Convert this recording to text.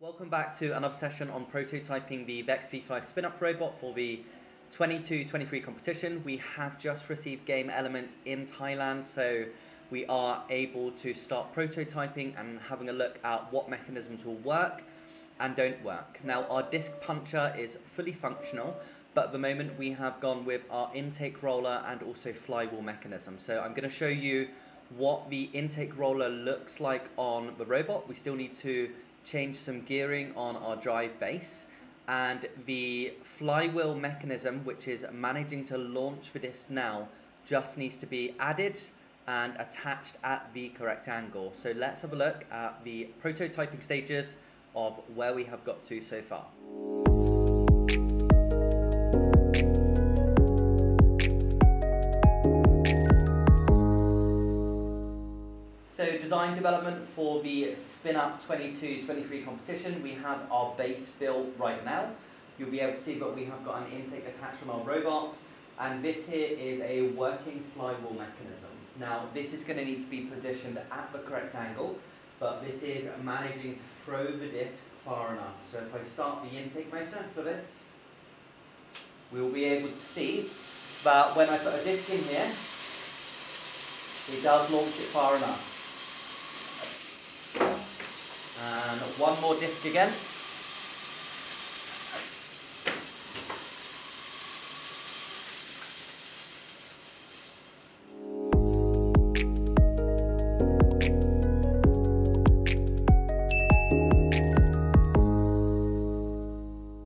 Welcome back to another session on prototyping the VEX V5 spin-up robot for the 22-23 competition. We have just received game element in Thailand, so we are able to start prototyping and having a look at what mechanisms will work and don't work. Now our disc puncher is fully functional, but at the moment we have gone with our intake roller and also flywheel mechanism. So I'm going to show you what the intake roller looks like on the robot. We still need to change some gearing on our drive base and the flywheel mechanism which is managing to launch the disc now just needs to be added and attached at the correct angle. So let's have a look at the prototyping stages of where we have got to so far. Design development for the Spin Up 22-23 competition, we have our base built right now. You'll be able to see that we have got an intake attached from our robot, and this here is a working flywheel mechanism. Now this is going to need to be positioned at the correct angle, but this is managing to throw the disc far enough. So if I start the intake motor for this, we'll be able to see that when I put a disc in here, it does launch it far enough. And one more disc again.